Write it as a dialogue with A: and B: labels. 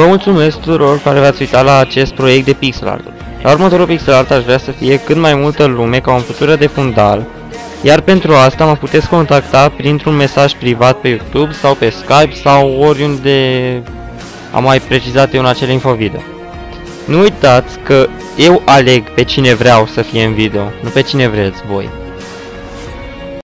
A: Vă mulțumesc tuturor care v-ați uitat la acest proiect de pixel art. La următorul pixel art aș vrea să fie cât mai multă lume ca o înfătură de fundal, iar pentru asta mă puteți contacta printr-un mesaj privat pe YouTube sau pe Skype sau oriunde am mai precizat eu în acele infovideo. Nu uitați că eu aleg pe cine vreau să fie în video, nu pe cine vreți voi.